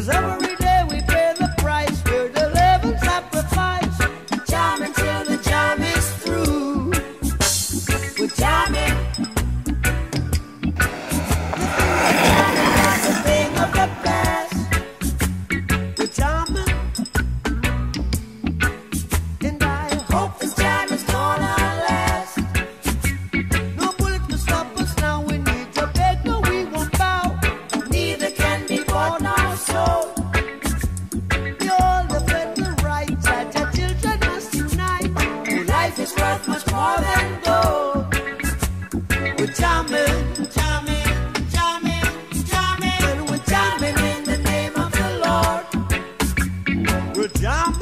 Cause every life worth much more than gold. We're jamming, jamming, jamming, jamming. We're jamming in the name of the Lord. We're jamming.